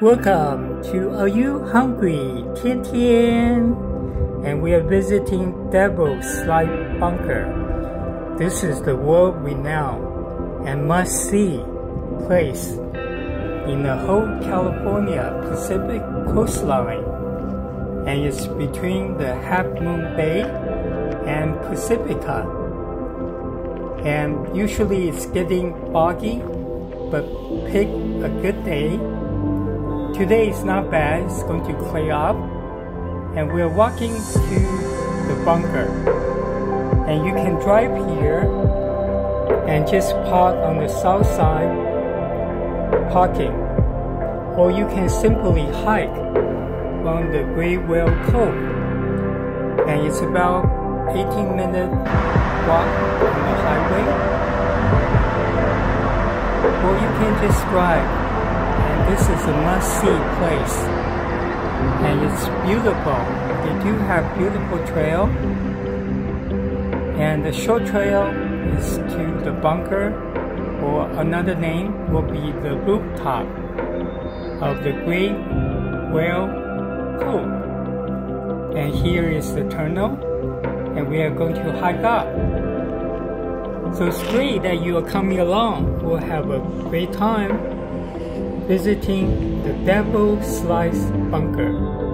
Welcome to Are You Hungry? TienTien. And we are visiting Devil's Slide Bunker. This is the world renowned and must see place in the whole California Pacific coastline. And it's between the Half Moon Bay and Pacifica. And usually it's getting foggy, but pick a good day Today is not bad, it's going to clear up. And we're walking to the bunker. And you can drive here and just park on the south side parking. Or you can simply hike along the Gray Whale Cove. And it's about 18 minute walk on the highway. Or you can just drive this is a must-see place. And it's beautiful. They do have beautiful trail. And the short trail is to the bunker, or another name will be the rooftop of the Gray Whale Cove. And here is the tunnel, and we are going to hike up. So it's great that you are coming along. We'll have a great time visiting the Devil Slide Bunker.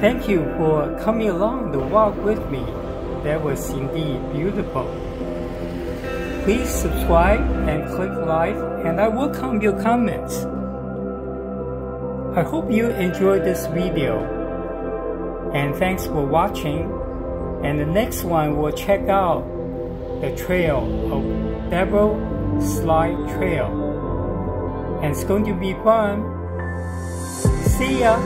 Thank you for coming along the walk with me. That was indeed beautiful. Please subscribe and click like and I welcome your comments. I hope you enjoyed this video. And thanks for watching. And the next one we'll check out the trail of Devil Slide Trail. And it's going to be fun. See ya.